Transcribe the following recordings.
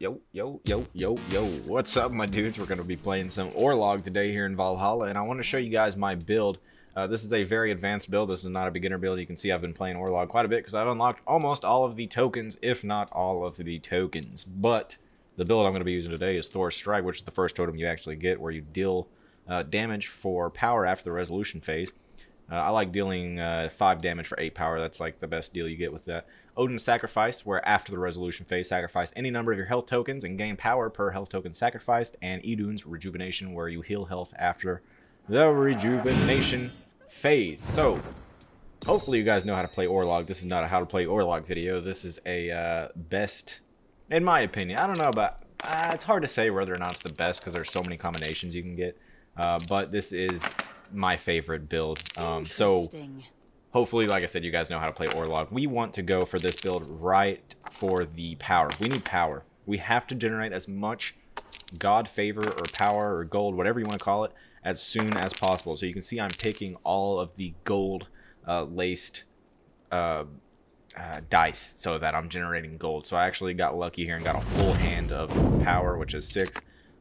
Yo, yo, yo, yo, yo. What's up, my dudes? We're going to be playing some Orlog today here in Valhalla, and I want to show you guys my build. Uh, this is a very advanced build. This is not a beginner build. You can see I've been playing Orlog quite a bit because I've unlocked almost all of the tokens, if not all of the tokens. But the build I'm going to be using today is Thor's Strike, which is the first totem you actually get, where you deal uh, damage for power after the resolution phase. Uh, I like dealing uh, 5 damage for 8 power. That's like the best deal you get with that. Odin's Sacrifice, where after the resolution phase, sacrifice any number of your health tokens and gain power per health token sacrificed. And Idun's Rejuvenation, where you heal health after the rejuvenation phase. So, hopefully you guys know how to play Orlog. This is not a how to play Orlog video. This is a uh, best, in my opinion. I don't know about, uh, it's hard to say whether or not it's the best because there's so many combinations you can get. Uh, but this is my favorite build. Um, so hopefully, like I said, you guys know how to play Orlog. We want to go for this build right for the power. We need power. We have to generate as much God favor or power or gold, whatever you want to call it, as soon as possible. So you can see I'm picking all of the gold uh, laced uh, uh, dice so that I'm generating gold. So I actually got lucky here and got a full hand of power, which is six.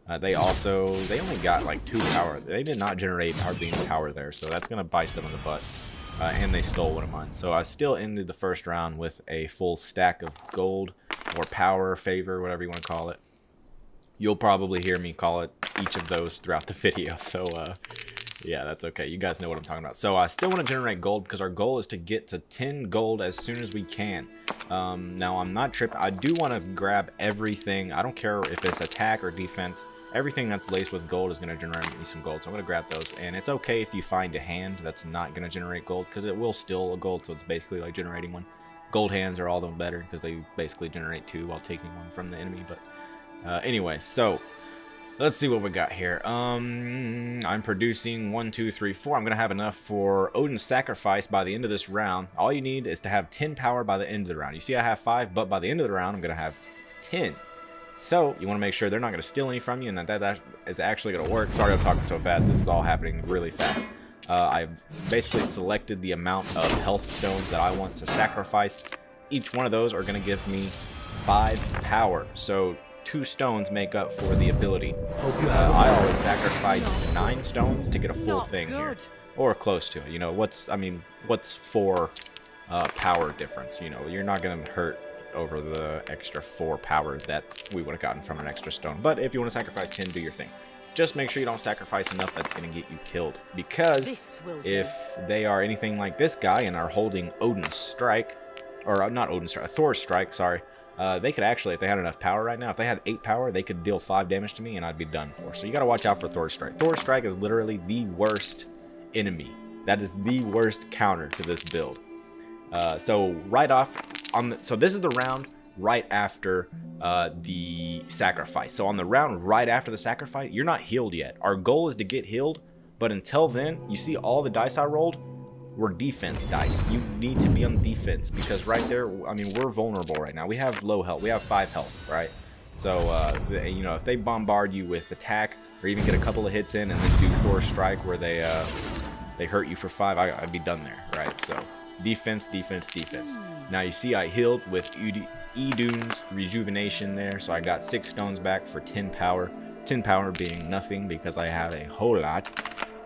Uh, they also, they only got like two power. They did not generate hardly any power there, so that's going to bite them in the butt. Uh, and they stole one of mine. So I still ended the first round with a full stack of gold or power, favor, whatever you want to call it. You'll probably hear me call it each of those throughout the video, so uh, yeah, that's okay. You guys know what I'm talking about. So I still want to generate gold because our goal is to get to 10 gold as soon as we can. Um, now, I'm not tripping. I do want to grab everything. I don't care if it's attack or defense everything that's laced with gold is going to generate me some gold. So I'm going to grab those. And it's okay if you find a hand that's not going to generate gold because it will steal a gold. So it's basically like generating one. Gold hands are all the better because they basically generate two while taking one from the enemy. But uh, anyway, so let's see what we got here. Um, I'm producing one, two, three, four. I'm going to have enough for Odin's Sacrifice by the end of this round. All you need is to have 10 power by the end of the round. You see I have five, but by the end of the round, I'm going to have 10. So you want to make sure they're not going to steal any from you and that that is actually going to work. Sorry I'm talking so fast. This is all happening really fast. Uh, I've basically selected the amount of health stones that I want to sacrifice. Each one of those are going to give me 5 power. So two stones make up for the ability. Uh, I always sacrifice 9 stones to get a full thing here. Or close to it. You know, what's, I mean, what's 4 uh, power difference? You know, you're not going to hurt over the extra 4 power that we would have gotten from an extra stone. But if you want to sacrifice 10, do your thing. Just make sure you don't sacrifice enough that's going to get you killed. Because if they are anything like this guy and are holding Odin's Strike, or uh, not Odin's Strike, Thor's Strike, sorry, uh, they could actually, if they had enough power right now, if they had 8 power, they could deal 5 damage to me and I'd be done for. So you got to watch out for Thor's Strike. Thor's Strike is literally the worst enemy. That is the worst counter to this build. Uh, so right off, on the, so this is the round right after uh, the sacrifice. So on the round right after the sacrifice, you're not healed yet. Our goal is to get healed, but until then, you see all the dice I rolled were defense dice. You need to be on defense because right there, I mean, we're vulnerable right now. We have low health. We have five health, right? So, uh, you know, if they bombard you with attack or even get a couple of hits in and then do Thor strike where they uh, they hurt you for five, I, I'd be done there, right? So defense, defense, defense. Now you see I healed with Idun's rejuvenation there, so I got 6 stones back for 10 power. 10 power being nothing because I have a whole lot.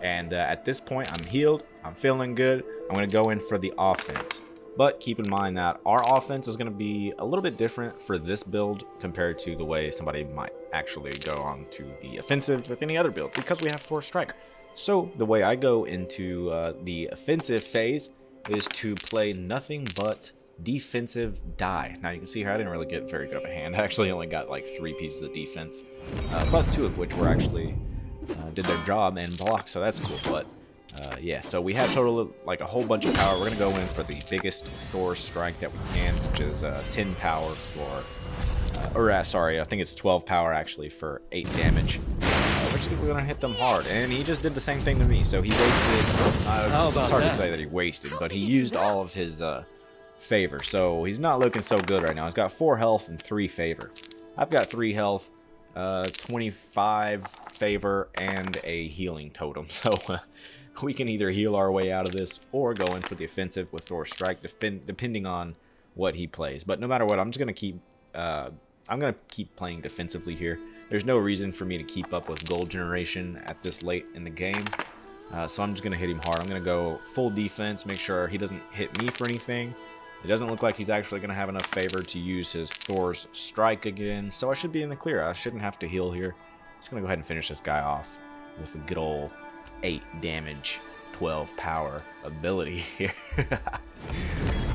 And uh, at this point, I'm healed. I'm feeling good. I'm going to go in for the offense. But keep in mind that our offense is going to be a little bit different for this build compared to the way somebody might actually go on to the offensive with any other build because we have Thor Strike. So the way I go into uh, the offensive phase is to play nothing but defensive die. Now you can see here I didn't really get very good of a hand. I actually only got like three pieces of defense, uh, but two of which were actually uh, did their job and blocked, so that's cool. But uh, yeah, so we have total like a whole bunch of power. We're gonna go in for the biggest Thor strike that we can, which is uh, 10 power for, uh, or uh, sorry, I think it's 12 power actually for 8 damage we're gonna hit them hard. And he just did the same thing to me. So he wasted. Uh, it's hard that? to say that he wasted, but he used all of his uh, favor. So he's not looking so good right now. He's got four health and three favor. I've got three health, uh, 25 favor, and a healing totem. So uh, we can either heal our way out of this or go in for the offensive with Thor Strike, depending on what he plays. But no matter what, I'm just gonna keep uh, I'm going to keep playing defensively here. There's no reason for me to keep up with gold generation at this late in the game. Uh, so I'm just going to hit him hard. I'm going to go full defense, make sure he doesn't hit me for anything. It doesn't look like he's actually going to have enough favor to use his Thor's strike again, so I should be in the clear. I shouldn't have to heal here. Just going to go ahead and finish this guy off with a good old 8 damage, 12 power ability here.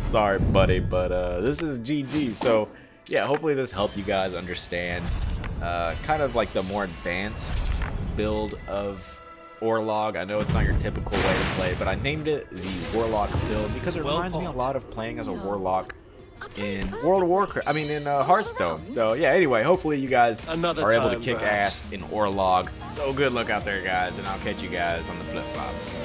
Sorry, buddy, but uh, this is GG, so yeah, hopefully this helped you guys understand uh, kind of like the more advanced build of Orlog. I know it's not your typical way to play, but I named it the Warlock build because it well reminds fought. me a lot of playing as a Warlock in World of Warcraft. I mean, in uh, Hearthstone. So yeah. Anyway, hopefully you guys Another are able to kick perhaps. ass in Orlog. So good luck out there, guys, and I'll catch you guys on the flip flop.